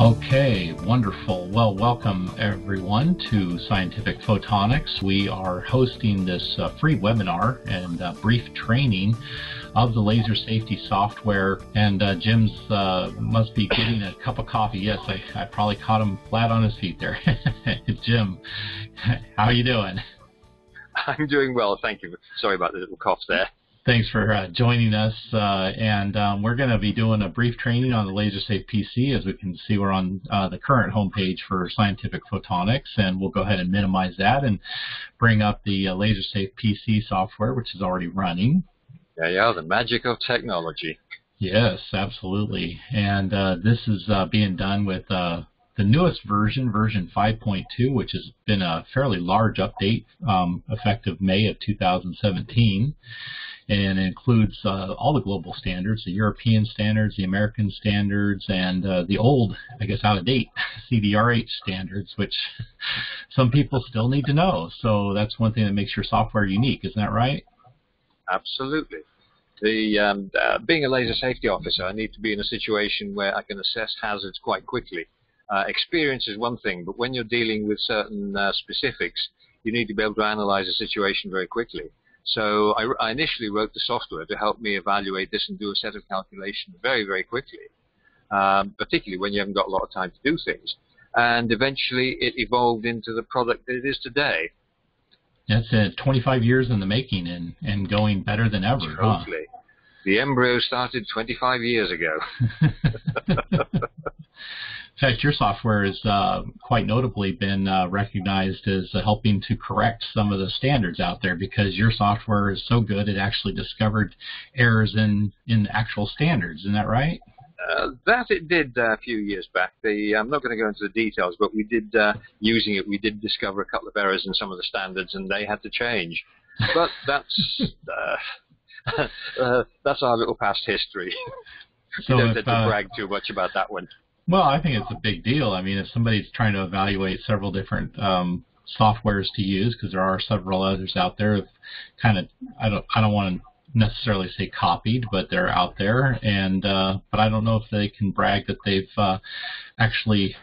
Okay, wonderful. Well, welcome everyone to Scientific Photonics. We are hosting this uh, free webinar and uh, brief training of the laser safety software. And uh, Jim's uh, must be getting a cup of coffee. Yes, I, I probably caught him flat on his feet there. Jim, how are you doing? I'm doing well, thank you. Sorry about the little cough there. Thanks for uh, joining us. Uh, and um, we're going to be doing a brief training on the LaserSafe PC. As we can see, we're on uh, the current homepage for Scientific Photonics, and we'll go ahead and minimize that and bring up the uh, LaserSafe PC software, which is already running. Yeah, yeah, the magic of technology. Yes, absolutely. And uh, this is uh, being done with the newest version, version 5.2, which has been a fairly large update um, effective May of 2017 and includes uh, all the global standards, the European standards, the American standards, and uh, the old, I guess out of date, CDRH standards, which some people still need to know. So that's one thing that makes your software unique, isn't that right? Absolutely. The um, uh, being a laser safety officer, I need to be in a situation where I can assess hazards quite quickly. Uh, experience is one thing, but when you're dealing with certain uh, specifics, you need to be able to analyze a situation very quickly. So I, I, initially wrote the software to help me evaluate this and do a set of calculations very, very quickly, um, particularly when you haven't got a lot of time to do things. And eventually it evolved into the product that it is today. That's it. 25 years in the making and, and going better than ever. Totally. Huh? The embryo started 25 years ago. In fact, your software has uh, quite notably been uh, recognized as uh, helping to correct some of the standards out there because your software is so good it actually discovered errors in, in actual standards. Isn't that right? Uh, that it did uh, a few years back. The, I'm not going to go into the details, but we did, uh, using it, we did discover a couple of errors in some of the standards and they had to change. But that's, that's our little past history. So you don't if, have to brag too much about that one. Well, I think it's a big deal. I mean, if somebody's trying to evaluate several different um, softwares to use, because there are several others out there, kind of, I don't, I don't want to necessarily say copied, but they're out there, and uh, but I don't know if they can brag that they've uh, actually.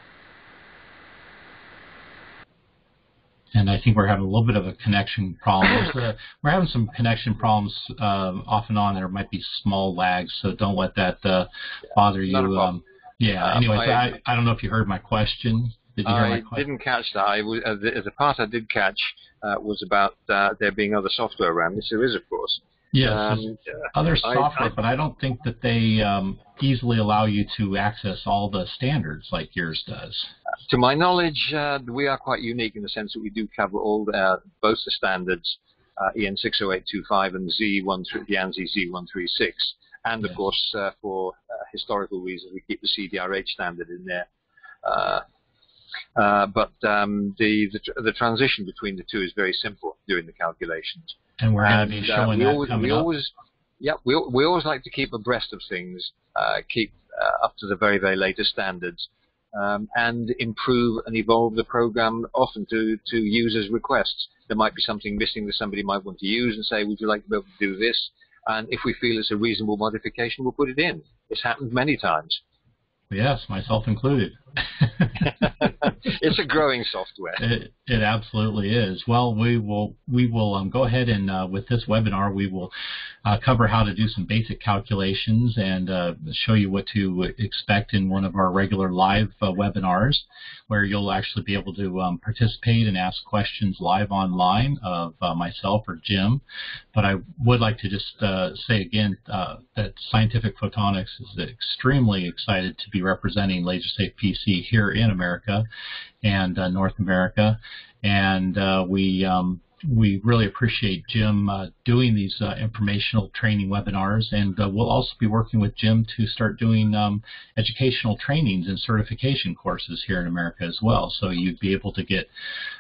And I think we're having a little bit of a connection problem. uh, we're having some connection problems um, off and on. There might be small lags, so don't let that uh, bother you. Um, yeah. Uh, anyway, I, I, I don't know if you heard my question. Did you hear I my question? didn't catch that. I was, uh, the, the part I did catch uh, was about uh, there being other software around. Yes, there is, of course. Yes, um, other software, I, but I don't think that they um, easily allow you to access all the standards like yours does. To my knowledge, uh, we are quite unique in the sense that we do cover all the, both the standards, uh, EN 60825 and Z1, the ANSI Z136. And of course, uh, for uh, historical reasons, we keep the CDRH standard in there. Uh, uh, but um, the, the, the transition between the two is very simple doing the calculations. And we're going to be showing that always, coming we up. Always, yeah, we we always like to keep abreast of things, keep up to the very very latest standards. Um, and improve and evolve the program often to, to users' requests. There might be something missing that somebody might want to use and say, would you like to be able to do this? and if we feel it's a reasonable modification, we'll put it in. It's happened many times. Yes, myself included. it's a growing software. It, it, absolutely is. Well, we will we will um, go ahead and uh, with this webinar we will uh, cover how to do some basic calculations and uh, show you what to expect in one of our regular live uh, webinars, where you'll actually be able to um, participate and ask questions live online of uh, myself or Jim. But I would like to just uh, say again that Scientific Photonics is extremely excited to be representing LaserSafe PC here in America and uh, North America, and uh, we um, we really appreciate Jim uh, doing these uh, informational training webinars, and uh, we'll also be working with Jim to start doing um, educational trainings and certification courses here in America as well. So you'd be able to get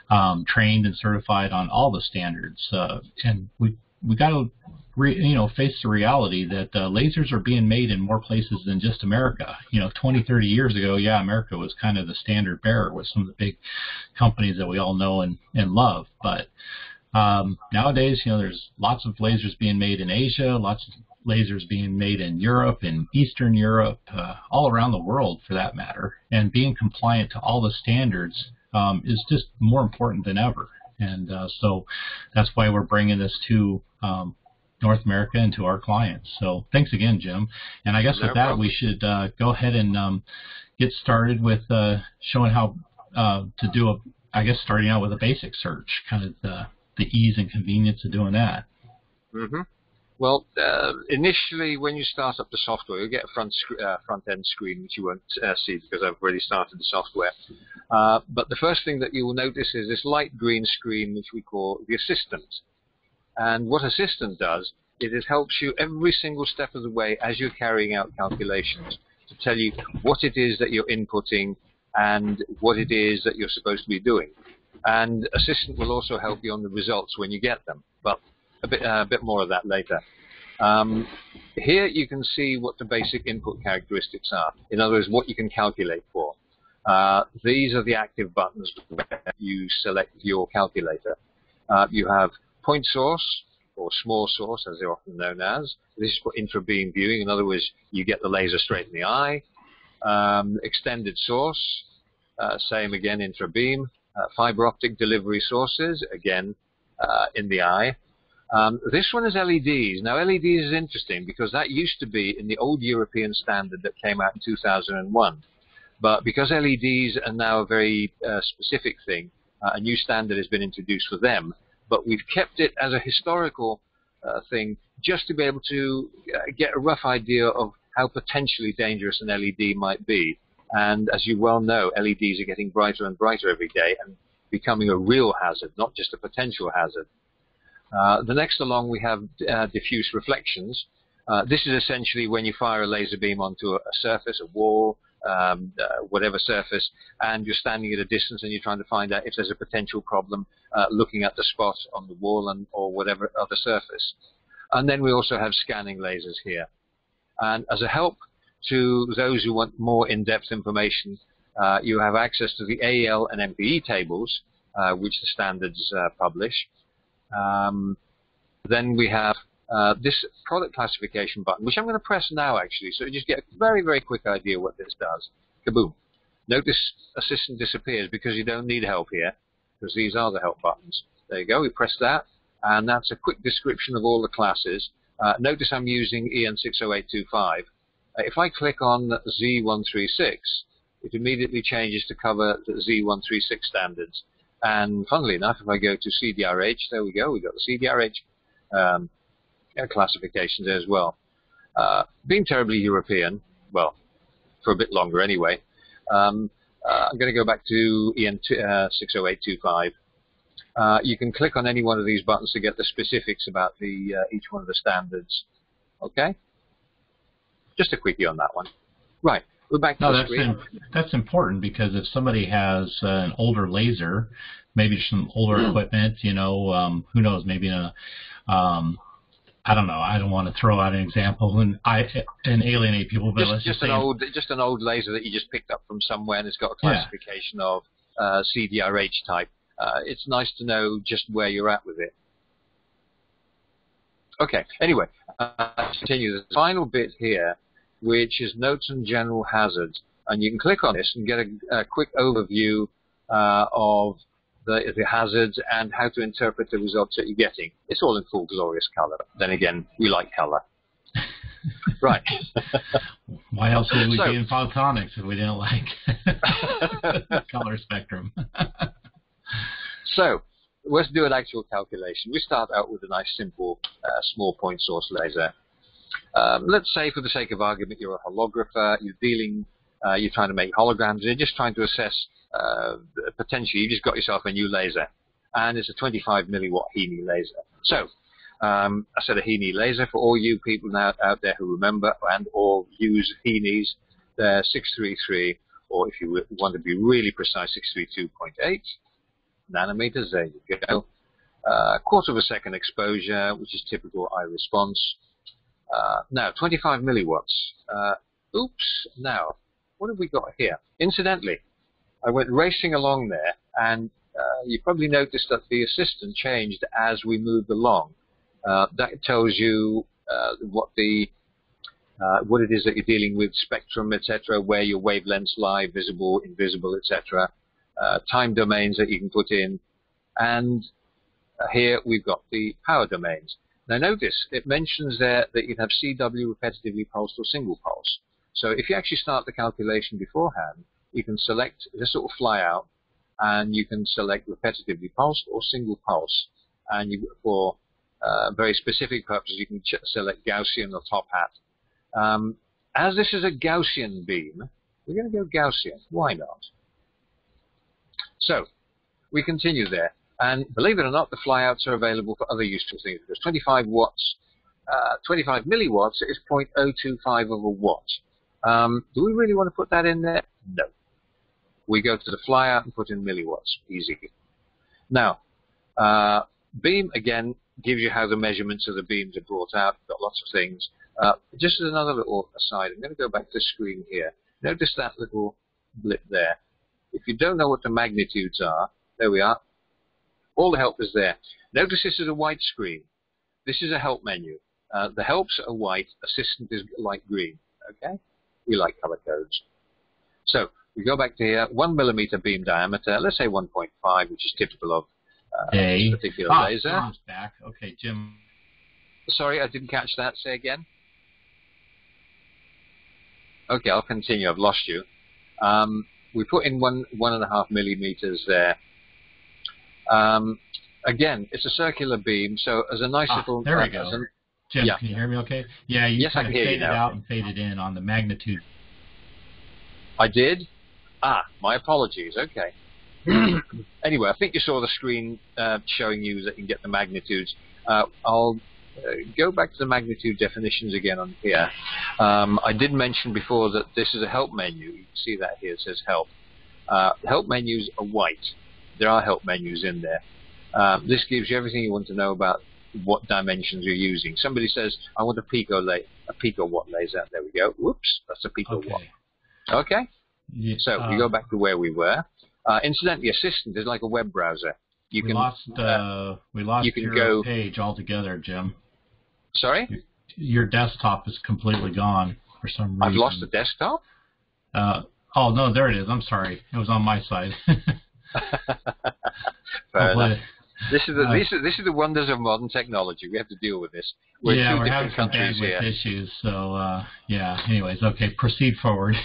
um, trained and certified on all the standards, uh, and we we got to re, you know face the reality that uh, lasers are being made in more places than just America. You know, 20, 30 years ago, yeah, America was kind of the standard bearer with some of the big companies that we all know and and love, but um, nowadays, you know, there's lots of lasers being made in Asia, lots of lasers being made in Europe, in Eastern Europe, uh, all around the world for that matter, and being compliant to all the standards um, is just more important than ever. And uh, so that's why we're bringing this to um, North America and to our clients. So thanks again, Jim. And I guess no with that, problem. we should uh, go ahead and um, get started with uh, showing how uh, to do a, I guess starting out with a basic search, kind of the, the ease and convenience of doing that. Mm-hmm. Well, uh, initially when you start up the software, you'll get a front, uh, front end screen which you won't uh, see because I've already started the software. Uh, but the first thing that you will notice is this light green screen which we call the assistant. And what assistant does is it helps you every single step of the way as you're carrying out calculations to tell you what it is that you're inputting and what it is that you're supposed to be doing. And assistant will also help you on the results when you get them. But a bit, uh, a bit more of that later. Um, here you can see what the basic input characteristics are. In other words, what you can calculate for. Uh, these are the active buttons where you select your calculator. Uh, you have point source, or small source as they're often known as. This is for intrabeam viewing. In other words, you get the laser straight in the eye. Um, extended source, uh, same again, intrabeam. Uh, fiber optic delivery sources, again, uh, in the eye. Um, this one is LEDs. Now, LEDs is interesting because that used to be in the old European standard that came out in 2001. But because LEDs are now a very uh, specific thing, uh, a new standard has been introduced for them. But we've kept it as a historical uh, thing just to be able to uh, get a rough idea of how potentially dangerous an LED might be. And as you well know, LEDs are getting brighter and brighter every day and becoming a real hazard, not just a potential hazard. Uh, the next along we have uh, diffuse reflections. Uh, this is essentially when you fire a laser beam onto a, surface, a wall, um, uh, whatever surface, and you're standing at a distance and you're trying to find out if there's a potential problem uh, looking at the spot on the wall and, or whatever other surface. And then we also have scanning lasers here. And as a help to those who want more in-depth information, uh, you have access to the AEL and MPE tables, which the standards publish. Um, then we have uh, this product classification button, which I'm going to press now actually, so you just get a very, very quick idea what this does. Kaboom. Notice assistant disappears because you don't need help here, because these are the help buttons. There you go, we press that, and that's a quick description of all the classes. Uh, notice I'm using EN60825. Uh, if I click on Z136, it immediately changes to cover the Z136 standards. And funnily enough, if I go to CDRH, there we go, we've got the CDRH um, classification there as well. Uh, being terribly European, well, for a bit longer anyway, um, uh, I'm going to go back to EN uh, 60825. Uh, you can click on any one of these buttons to get the specifics about the uh, each one of the standards. Okay? Just a quickie on that one. Right. We're back no, that's in, that's important because if somebody has uh, an older laser, maybe some older mm. equipment, you know, um, who knows, maybe a, um, I don't know. I don't want to throw out an example and I and alienate people, but just, let's just, just an old just an old laser that you just picked up from somewhere and it's got a classification yeah. of uh, CDRH type. Uh, it's nice to know just where you're at with it. Okay. Anyway, uh, continue. The final bit here which is Notes and General Hazards. And you can click on this and get a, a quick overview uh, of the, the, hazards and how to interpret the results that you're getting. It's all in full glorious color. Then again, we like color. right. Why else would we so, be in photonics if we didn't like color spectrum? so, let's do an actual calculation. We start out with a nice simple uh, small point source laser um, let's say, for the sake of argument, you're a holographer, you're dealing, uh, you're trying to make holograms, you're just trying to assess uh, potentially, you just got yourself a new laser, and it's a 25 milliwatt HeNe laser. So, um, I said a HeNe laser for all you people now out there who remember and or use HeNes. They're 633, or if you want to be really precise, 632.8 nanometers. There you go. Uh, quarter of a second exposure, which is typical eye response. Uh, now, 25 milliwatts. Uh, oops, now, what have we got here? Incidentally, I went racing along there, and uh, you probably noticed that the assistant changed as we moved along. Uh, that tells you uh, what the uh, what it is that you're dealing with, spectrum, etc., where your wavelengths lie, visible, invisible, etc., time domains that you can put in, and here we've got the power domains. Now notice it mentions there that you have CW repetitively pulsed or single pulse. So if you actually start the calculation beforehand, you can select this sort of fly and you can select repetitively pulsed or single pulse. And you, for uh, very specific purposes, you can select Gaussian or top hat. Um, as this is a Gaussian beam, we're going to go Gaussian. Why not? So, we continue there. And believe it or not, the flyouts are available for other useful things. Because 25 watts, uh, 25 milliwatts is 0.025 of a watt. Um, do we really want to put that in there? No. We go to the flyout and put in milliwatts. Easy. Now, uh, beam, again, gives you how the measurements of the beams are brought out. Got lots of things. Uh, just as another little aside, I'm going to go back to the screen here. Notice that little blip there. If you don't know what the magnitudes are, there we are. All the help is there. Notice this is a white screen. This is a help menu. Uh, the helps are white, assistant is light green. Okay? We like color codes. So we go back to here, one millimeter beam diameter, let's say 1.5, which is typical of uh, this particular ah, laser. Tom's back. Okay, Jim. Sorry, I didn't catch that. Say again. Okay, I'll continue. I've lost you. Um, we put in one one and a half millimeters there. Um, again, it's a circular beam, so as a nice ah, little. There we go. Jim, yeah. can you hear me okay? Yeah, you yes, kind I of can hear you faded out and faded in on the magnitude. I did. Ah, my apologies. Okay. anyway, I think you saw the screen uh, showing you that you can get the magnitudes. Uh, I'll uh, go back to the magnitude definitions again on here. Um, I did mention before that this is a help menu. You can see that here. It says help. Uh, help menus are white. There are help menus in there. Um, this gives you everything you want to know about what dimensions you're using. Somebody says, I want a pico, la- a pico watt laser. There we go. Whoops, that's a pico Okay. watt. Okay. Yeah, So we uh, go back to where we were. Uh, incidentally, Assistant is like a web browser. You we can. lost. uh, Uh, we lost you can your go- page altogether, Jim. sorry, Your desktop is completely gone for some reason. I've lost the desktop. Uh, oh no, there it is. I'm sorry. It was on my side. Fair I'll enough. This is the Uh, this is this is the wonders of modern technology. We have to deal with this. We're yeah, two we're having different some countries here. issues. So uh, yeah. Anyways, okay. Proceed forward.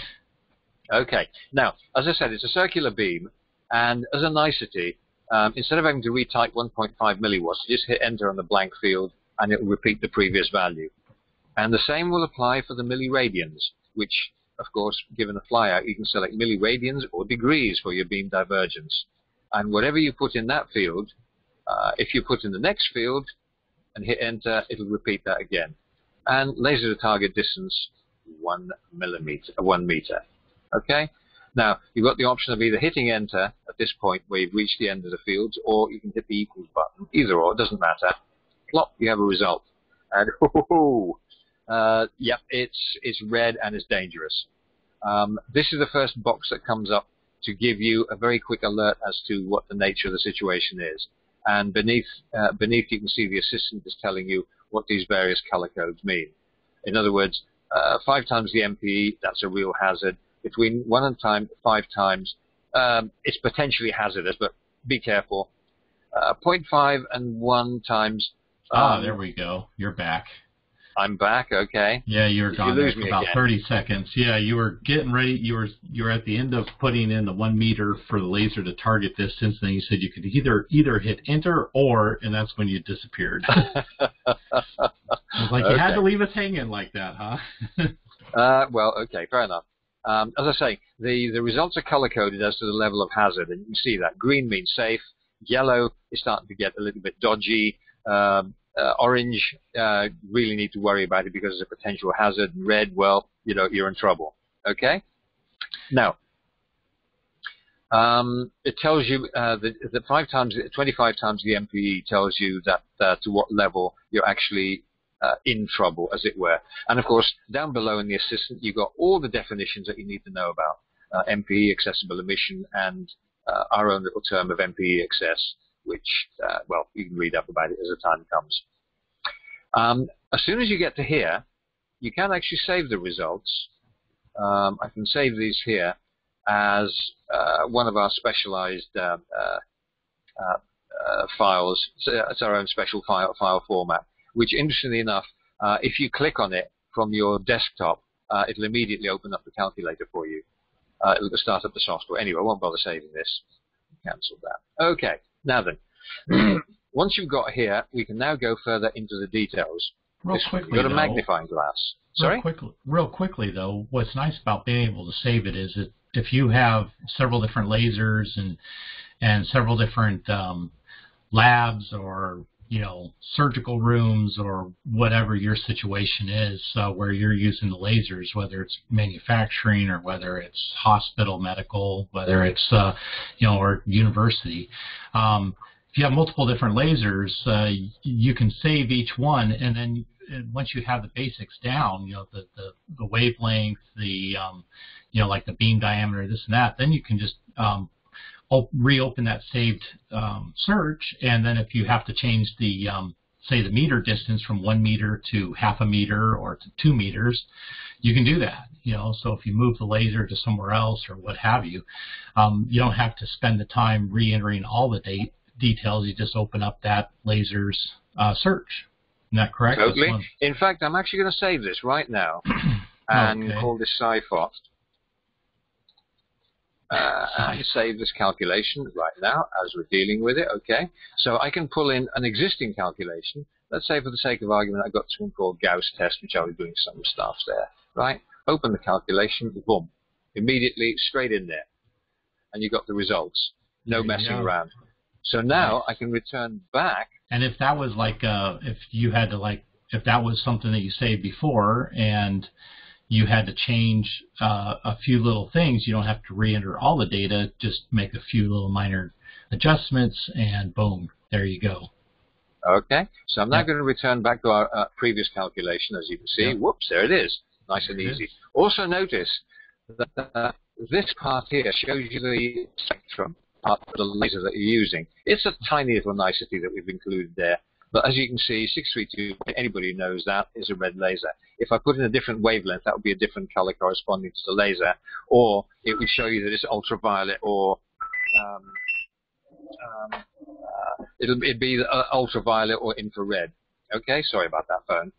Okay. Now, as I said, it's a circular beam, and as a nicety, um, instead of having to retype 1.5 milliwatts, you just hit enter on the blank field, and it will repeat the previous value. And the same will apply for the milliradians, which, of course, given a flyout, you can select milliradians or degrees for your beam divergence. And whatever you put in that field, uh, if you put in the next field and hit enter, it'll repeat that again. And laser to target distance, one millimeter, one meter. Okay? Now, you've got the option of either hitting enter at this point where you've reached the end of the fields, or you can hit the equals button. Either or, it doesn't matter. Plop, you have a result. And, oh, uh, yep, it's, it's red and it's dangerous. Um, this is the first box that comes up to give you a very quick alert as to what the nature of the situation is. And beneath, uh, beneath you can see the assistant is telling you what these various color codes mean. In other words, uh, five times the MPE, that's a real hazard. Between one and time, five times, um, it's potentially hazardous, but be careful. Uh, 0.5 and 1 times. Ah, um, there we go. You're back. I'm back. Okay. Yeah, you were you gone there lose for me about again? 30 seconds. Yeah, you were getting ready. You were you were at the end of putting in the one meter for the laser to target distance. And then you said you could either either hit enter or, and that's when you disappeared. Was like, you had to leave us hanging like that, huh? Uh, well, okay, fair enough. Um, as I say, the, the results are color coded as to the level of hazard, and you can see that green means safe, yellow is starting to get a little bit dodgy, um, uh, orange uh, really need to worry about it because it's a potential hazard, red, well, you know, you're in trouble. Okay. Now, um, it tells you uh, that, that five times, 25 times the MPE tells you that uh, to what level you're actually uh, in trouble, as it were. And of course, down below in the assistant, you've got all the definitions that you need to know about uh, MPE, accessible emission, and uh, our own little term of MPE excess, which, uh, well, you can read up about it as the time comes. Um, as soon as you get to here, you can actually save the results. Um, I can save these here as uh, one of our specialized uh, uh, uh, uh files. It's our own special file, file format, which interestingly enough, uh, if you click on it from your desktop, it'll immediately open up the calculator for you. it'll start up the software. Anyway, I won't bother saving this. Cancel that. Okay, now then. Once you've got here, we can now go further into the details. Real this quickly, you've got a magnifying glass. Sorry? Real quickly, real quickly, though, what's nice about being able to save it is that if you have several different lasers and and several different um, labs or you know surgical rooms or whatever your situation is uh, where you're using the lasers whether it's manufacturing or whether it's hospital medical whether it's uh, you know or university. Um, if you have multiple different lasers, uh, you can save each one, and then once you have the basics down, you know the the, the wavelength, the um, you know like the beam diameter, this and that, then you can just um, reopen that saved um, search, and then if you have to change the um, say the meter distance from one meter to half a meter or to two meters, you can do that. You know, so if you move the laser to somewhere else or what have you, um, you don't have to spend the time re-entering all the date details, you just open up that laser's uh, search. Isn't that correct? Totally. In fact, I'm actually going to save this right now and okay. call this SciFOT. Uh, and save this calculation right now as we're dealing with it. Okay, so I can pull in an existing calculation. Let's say, for the sake of argument, I've got something called Gauss test, which I'll be doing some stuff there. Right, open the calculation, boom, immediately straight in there, and you've got the results. No messing around. So now I can return back. And if that was like, uh, if you had to like, if that was something that you saved before and you had to change uh, a few little things, you don't have to re-enter all the data. Just make a few little minor adjustments, and boom, there you go. Okay, so I'm now going to return back to our uh, previous calculation. As you can see, whoops, there it is. Nice and easy. Also notice that uh, this part here shows you the spectrum of the laser that you're using. It's a tiny little nicety that we've included there. But as you can see, 632, anybody who knows that, is a red laser. If I put in a different wavelength, that would be a different color corresponding to the laser. Or it would show you that it's ultraviolet or um, um, uh, it'll, it'd be uh, ultraviolet or infrared. Okay, sorry about that phone.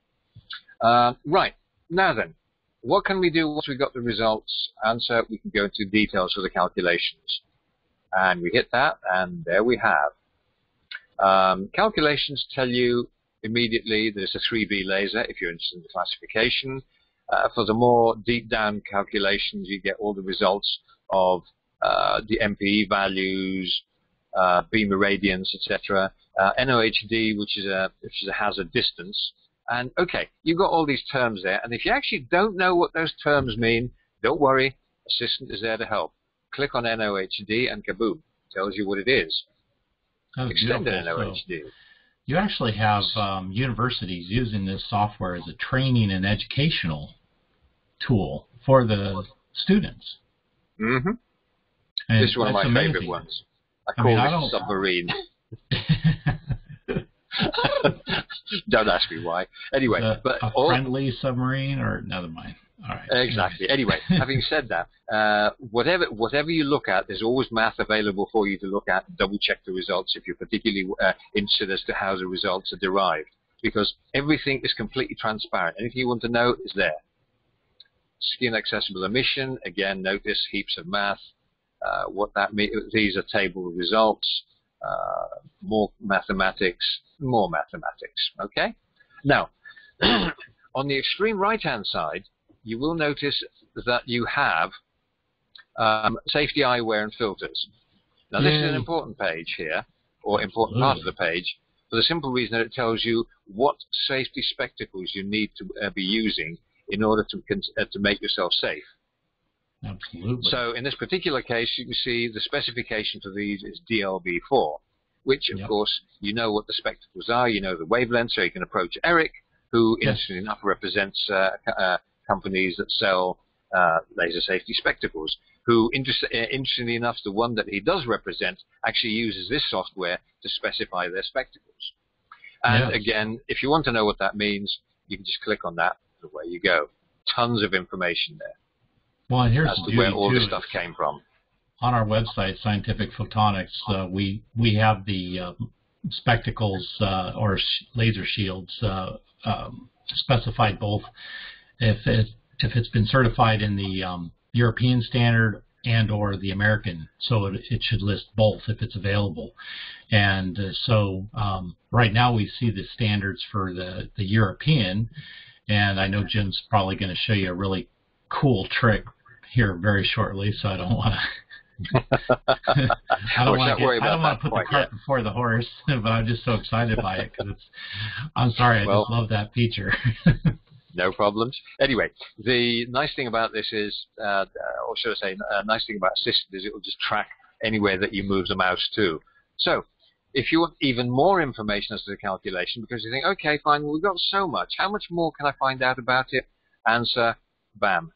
Uh, right, now then, what can we do once we've got the results answer? We can go into details for the calculations and we hit that, and there we have. Um, calculations tell you immediately there's a 3B laser if you're interested in the classification. Uh, for the more deep down calculations, you get all the results of uh, the MPE values, uh, beam irradiance, etc. Uh, NOHD, which is a which is a hazard distance. And okay, you've got all these terms there. And if you actually don't know what those terms mean, don't worry. Assistant is there to help click on NOHD and kaboom, tells you what it is. Oh, Extended NOHD. So you actually have um, universities using this software as a training and educational tool for the students. Mm-hmm. And this is one of my amazing. favorite ones. I call I it submarine. don't ask me why. Anyway, a, but a all, friendly submarine, or never mind. Right. Exactly. Anyway, having said that, uh, whatever whatever you look at, there's always math available for you to look at. Double check the results if you're particularly uh, interested as to how the results are derived, because everything is completely transparent. Anything you want to know is there. Skin accessible emission. Again, notice heaps of math. Uh, what that means. These are table results. Uh, more mathematics. More mathematics. Okay. Now, on the extreme right-hand side, you will notice that you have um, safety eyewear and filters. Now, this is an important page here, or important part of the page, for the simple reason that it tells you what safety spectacles you need to uh, be using in order to, uh, to make yourself safe. Absolutely. So in this particular case, you can see the specification for these is DLB4, which, of yep. course, you know what the spectacles are, you know the wavelength, so you can approach Eric, who, yes. interestingly enough, represents uh, uh, companies that sell uh, laser safety spectacles, who, interest, uh, interestingly enough, the one that he does represent actually uses this software to specify their spectacles. And yes. again, if you want to know what that means, you can just click on that, and away you go. Tons of information there. Well, and here's the where all this stuff came from. on our website, Scientific Photonics, uh, we we have the uh, spectacles uh, or sh- laser shields uh, um, specified both if it, if it's been certified in the um, European standard and or the American, so it, it should list both if it's available. And uh, so um, right now we see the standards for the the European, and I know Jim's probably going to show you a really cool trick here very shortly, so I don't want to. I don't want to. I don't about want to that put the cart before the horse, but I'm just so excited by it because it's. I'm sorry, I Well- just love that feature. No problems. Anyway, the nice thing about this is, uh, or should I say, a nice thing about Assistant is it will just track anywhere that you move the mouse to. So, if you want even more information as to the calculation, because you think, okay, fine, we've got so much, how much more can I find out about it? Answer, bam.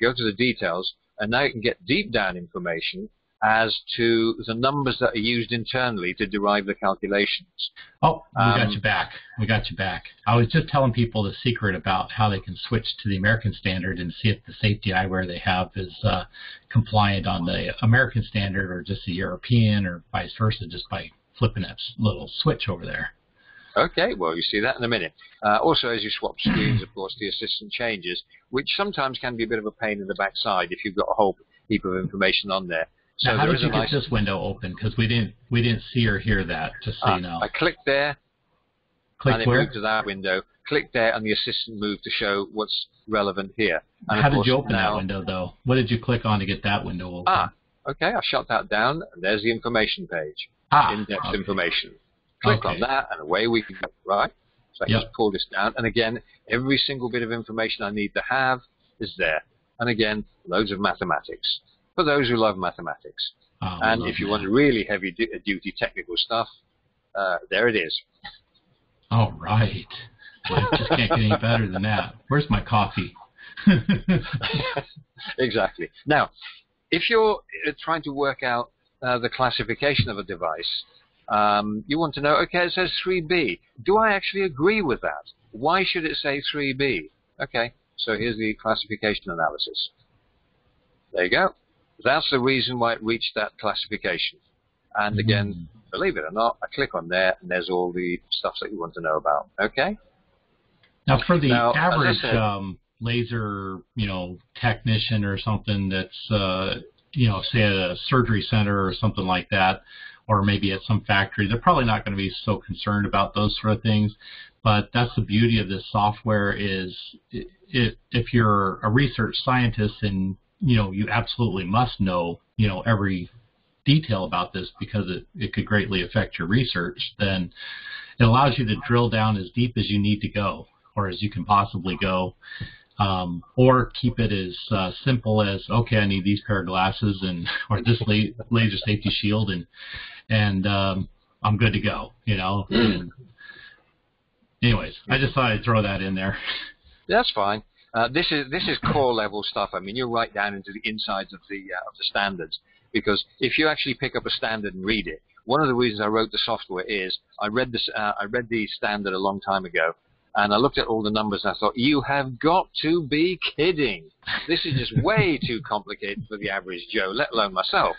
Go to the details, and now you can get deep down information as to the numbers that are used internally to derive the calculations. Oh, we got Um, you back. We got you back. I was just telling people the secret about how they can switch to the American standard and see if the safety eyewear they have is uh, compliant on the American standard or just the European or vice versa, just by flipping that little switch over there. Okay, well, you see that in a minute. Uh, also, as you swap screens, of course, the assistant changes, which sometimes can be a bit of a pain in the backside if you've got a whole heap of information on there. So now, how did you get this window open? Because we didn't we didn't see or hear that. Just so Ah, you know. I clicked there, Click and it where? moved to that window. Click there, and the assistant moved to show what's relevant here. And How did you open now, that window though? What did you click on to get that window open? Ah, okay, I shut that down, and there's the information page. Ah, in-depth okay. information. Click on that, and away we can go, right? So I Yep. just pull this down, and again, every single bit of information I need to have is there. And again, loads of mathematics for those who love mathematics. Oh, and if you that. want really heavy duty technical stuff, uh, there it is. All right. Well, it just can't get any better than that. Where's my coffee? exactly. Now, if you're uh, trying to work out uh, the classification of a device, um, you want to know, okay, it says 3B. Do I actually agree with that? Why should it say 3B? Okay, so here's the classification analysis. There you go. That's the reason why it reached that classification. And again, believe it or not, I click on there, and there's all the stuff that you want to know about. Okay? Now, for the Now, average said- um, laser, you know, technician or something that's, uh, you know, say at a surgery center or something like that, or maybe at some factory, they're probably not going to be so concerned about those sort of things. But that's the beauty of this software is i i if you're a research scientist and you know you absolutely must know you know every detail about this because it, it could greatly affect your research, then it allows you to drill down as deep as you need to go or as you can possibly go. Um, or keep it as uh, simple as okay, I need these pair of glasses and or this la- laser safety shield and and um, I'm good to go. You know. And anyways, I just thought I'd throw that in there. That's fine. Uh, this is this is core level stuff. I mean, you're right down into the insides of the uh, of the standards because if you actually pick up a standard and read it, one of the reasons I wrote the software is I read this uh, I read the standard a long time ago, and I looked at all the numbers and I thought, you have got to be kidding! This is just way too complicated for the average Joe, let alone myself.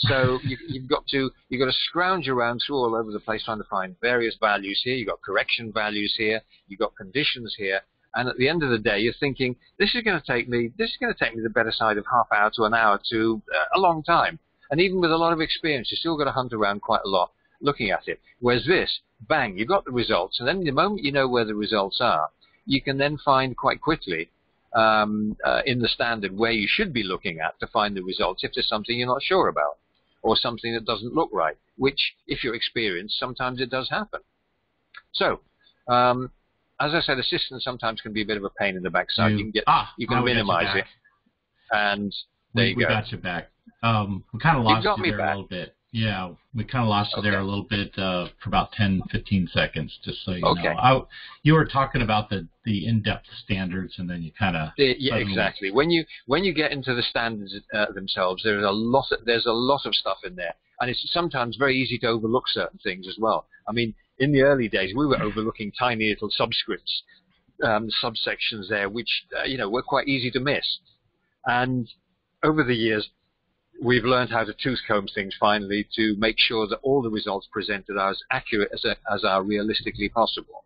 So you, you've got to you've got to scrounge around through all over the place trying to find various values here. You've got correction values here. You've got conditions here. And at the end of the day, you're thinking this is going to take me this is going to take me the better side of half hour to an hour to uh, a long time. And even with a lot of experience, you're still got to hunt around quite a lot looking at it. Whereas this, bang, you've got the results, and then the moment you know where the results are, you can then find quite quickly um, uh, in the standard where you should be looking at to find the results if there's something you're not sure about or something that doesn't look right, which, if you're experienced, sometimes it does happen. So, um, as I said, assistance sometimes can be a bit of a pain in the backside. You, can get, ah, you can you minimize it, and there we, you we got you back. Um, we kind of lost got you there back. a little bit. Yeah, we kind of lost you there a little bit uh, for about 10, 15 seconds, just so you Okay. know. I, you were talking about the, the in-depth standards, and then you kind of Yeah, yeah, exactly. When you when you get into the standards uh, themselves, there's a lot of, there's a lot of stuff in there, and it's sometimes very easy to overlook certain things as well. I mean, in the early days, we were overlooking tiny little subscripts um, subsections there, which uh, you know were quite easy to miss. And over the years, we've learned how to tooth comb things finally to make sure that all the results presented are as accurate as, as are realistically possible.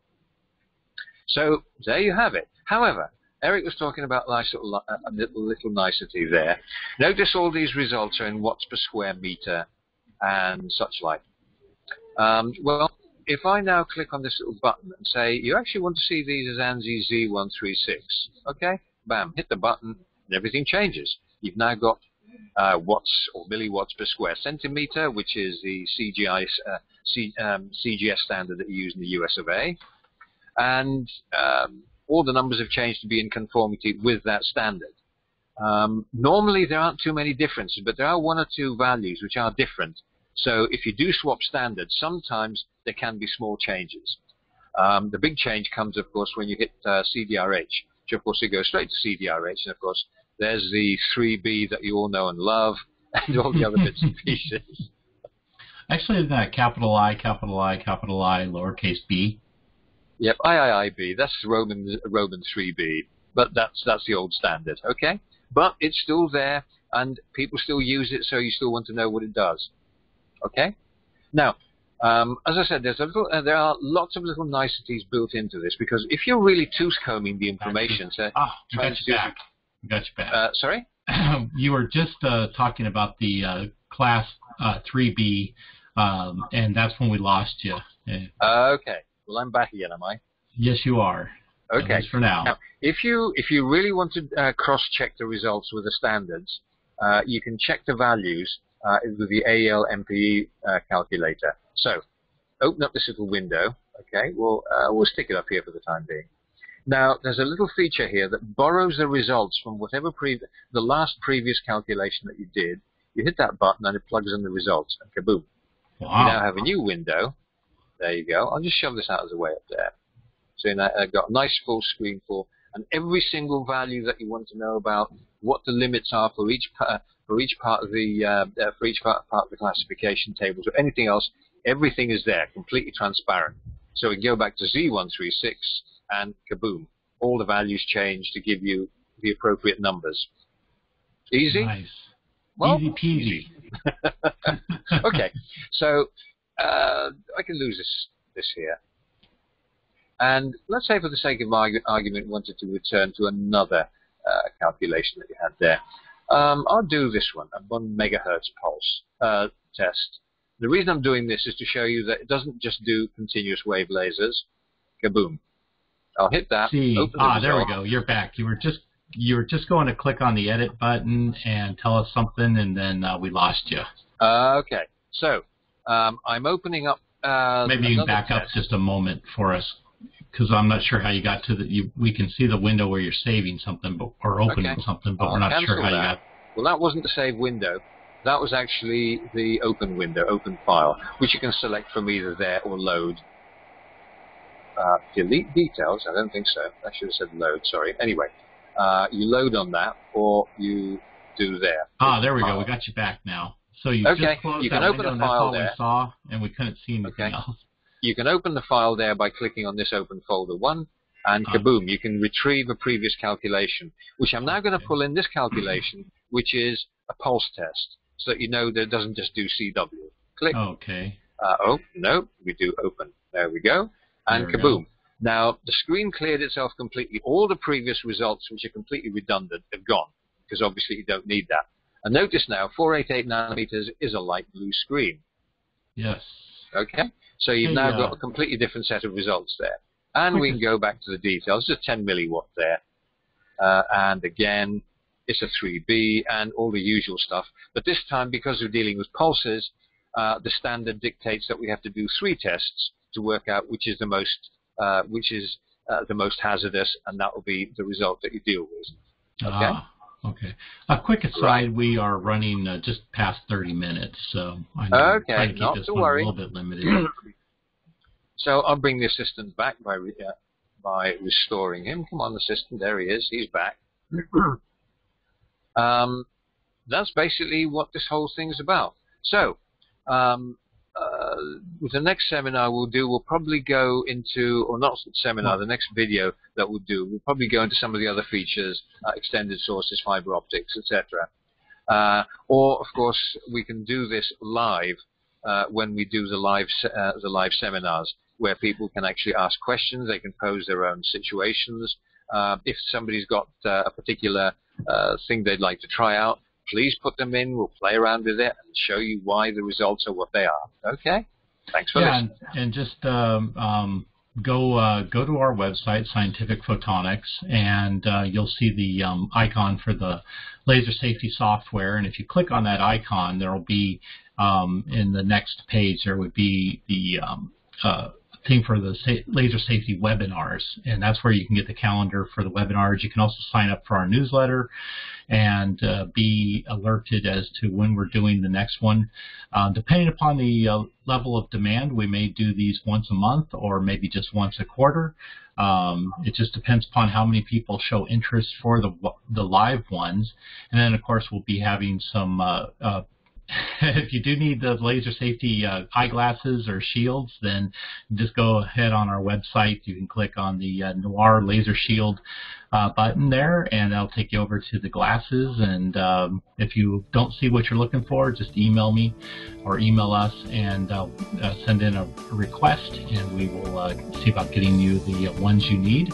So there you have it. However, Eric was talking about nice little, a little, little nicety there. Notice all these results are in watts per square meter and such like. Um, well, if I now click on this little button and say, you actually want to see these as ANSI Z136, okay? Bam, hit the button, and everything changes. You've now got uh, watts or milliwatts per square centimeter, which is the CGI, uh, C, um, CGS standard that you use in the US of A. And um, all the numbers have changed to be in conformity with that standard. Um, normally there aren't too many differences, but there are one or two values which are different. So if you do swap standards, sometimes there can be small changes. Um, the big change comes, of course, when you hit uh, CDRH, which of course it goes straight to CDRH, and of course there's the 3B that you all know and love, and all the other bits and pieces. Actually, that capital I, capital I, capital I, lowercase b. Yep, IIIB. That's Roman Roman 3B, but that's that's the old standard. Okay, but it's still there, and people still use it, so you still want to know what it does. Okay, now. Um, as I said, there's a little, uh, there are lots of little niceties built into this because if you're really tooth combing the information, so ah, trying to do back. Got you back. Uh, sorry? you were just uh, talking about the uh, class 3B, uh, um, and that's when we lost you. okay. Well, I'm back again, am I? Yes, you are. Okay. for now. now. if you if you really want to uh, cross-check the results with the standards, uh, you can check the values Uh, with the ALMPE uh, calculator. So, open up this little window. Okay. We'll uh, we'll stick it up here for the time being. Now, there's a little feature here that borrows the results from whatever the last previous calculation that you did. You hit that button and it plugs in the results, and kaboom. Wow. You now have a new window. There you go. I'll just shove this out of the way up there. So now I've got a nice full screen for and every single value that you want to know about, what the limits are for each for each part of the uh, uh, for each part, part of the classification tables or anything else, everything is there, completely transparent. So we can go back to Z136 and kaboom, all the values change to give you the appropriate numbers. Easy? Nice. Well, easy peasy. okay, so uh, I can lose this, this here. And let's say for the sake of argument, wanted to return to another uh, calculation that you had there. Um, I'll do this one, a 1 megahertz pulse uh, test. The reason I'm doing this is to show you that it doesn't just do continuous wave lasers. Kaboom. I'll hit that. See, ah, there we go. You're back. You were just you were just going to click on the edit button and tell us something, and then uh, we lost you. Uh, okay, so um, I'm opening up. Uh, Maybe you can back test. up just a moment for us, because I'm not sure how you got to the. You, we can see the window where you're saving something, but or opening okay. something, but I'll we're not sure how that. you got. Well, that wasn't the save window. That was actually the open window, open file, which you can select from either there or load uh, delete details. I don't think so. I should have said load. Sorry. Anyway, uh, you load on that, or you do there. Ah, there we go. We got you back now. So you okay. just closed you can that open window, the file and that's all there. we saw, and we couldn't see anything okay. else. You can open the file there by clicking on this open folder one, and Ah. kaboom, you can retrieve a previous calculation, which I'm now going to pull in this calculation, which is a pulse test, so that you know that it doesn't just do CW. Click. Okay. Uh, oh, no, we do open. There we go. And we kaboom. Now, the screen cleared itself completely. All the previous results, which are completely redundant, have gone, because obviously you don't need that. And notice now, 488 nanometers is a light blue screen. Yes. Okay? So you've now got a completely different set of results there. And we can go back to the details. Just 10 milliwatt there. Uh, and again, it's a 3B and all the usual stuff. But this time, because we're dealing with pulses, uh, the standard dictates that we have to do three tests to work out which is the most, uh, which is uh, the most hazardous, and that will be the result that you deal with. Okay. Ah, okay. A quick aside: we are running uh, just past 30 minutes, so I know Okay, to keep not this to one worry. a little bit limited. So I'll bring the assistant back by re- uh, by restoring him. Come on, assistant. There he is. He's back. um, that's basically what this whole thing's about. So um, the next seminar we'll do, we'll probably go into, or not seminar, the next video that we'll do, we'll probably go into some of the other features, uh, extended sources, fiber optics, etc. Uh, or, of course, we can do this live uh, when we do the live uh, the live seminars, where people can actually ask questions, they can pose their own situations. Uh, if somebody's got a particular thing they'd like to try out, please put them in. We'll play around with it and show you why the results are what they are. Okay? Thanks for yeah, listening. And, and just um, um, go uh, go to our website, Scientific Photonics, and uh, you'll see the um, icon for the laser safety software. And if you click on that icon, there will be um, in the next page there would be the um, uh, thing for the laser safety webinars, and that's where you can get the calendar for the webinars. You can also sign up for our newsletter and uh, be alerted as to when we're doing the next one. Uh, depending upon the uh, level of demand, we may do these once a month or maybe just once a quarter. Um, it just depends upon how many people show interest for the the live ones, and then of course we'll be having some uh, uh, if you do need the laser safety uh, eyeglasses or shields, then just go ahead on our website. You can click on the uh, Noir Laser Shield uh, button there, and that'll take you over to the glasses. And um, if you don't see what you're looking for, just email me or email us and uh, uh, send in a request, and we will uh, see about getting you the ones you need.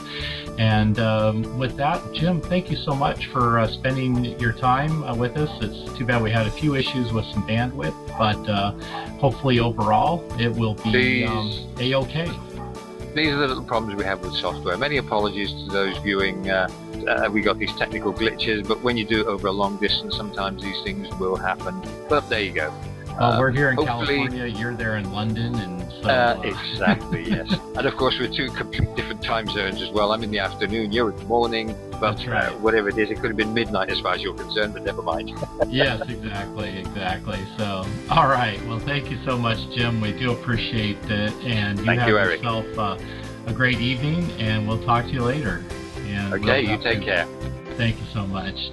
And um, with that, Jim, thank you so much for uh, spending your time uh, with us. It's too bad we had a few issues with some bandwidth, but uh, hopefully overall it will be um, a-okay. These are the little problems we have with software. Many apologies to those viewing. Uh, uh, we got these technical glitches, but when you do it over a long distance, sometimes these things will happen. But there you go. Well, we're here in California. You're there in London, and so uh, exactly yes. and of course, we're two complete different time zones as well. I'm in the afternoon. You're in the morning. But That's right. Uh, whatever it is, it could have been midnight as far as you're concerned. But never mind. yes, exactly, exactly. So, all right. Well, thank you so much, Jim. We do appreciate it, and you thank have you, yourself uh, a great evening. And we'll talk to you later. And okay, we'll you take care. Thank you so much.